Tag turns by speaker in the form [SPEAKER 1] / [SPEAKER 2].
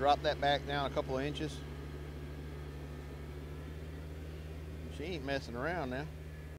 [SPEAKER 1] drop that back down a couple of inches. She ain't messing around now.